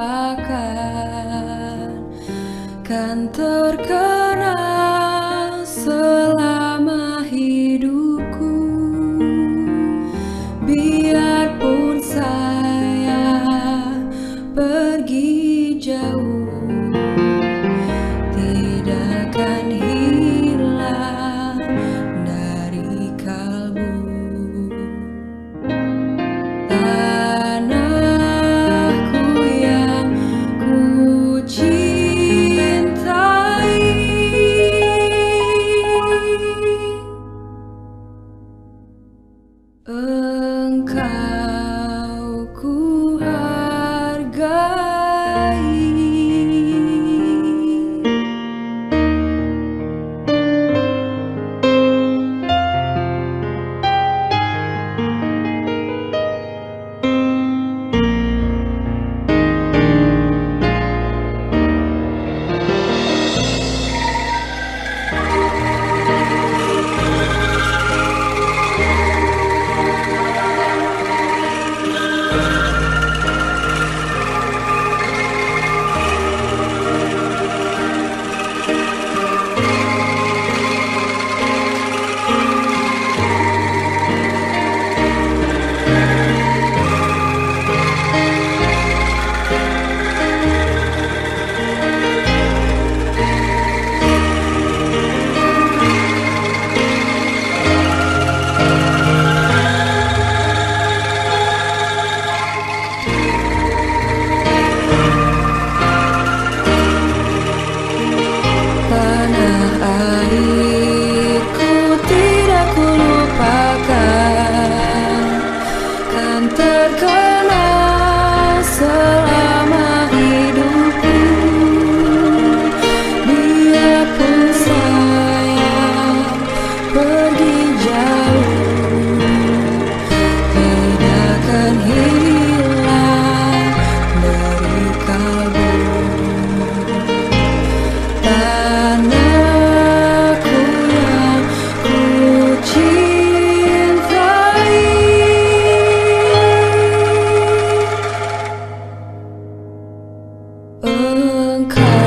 lupakan Kan terkenal selama hidupku. Biarpun saya pergi jauh. don't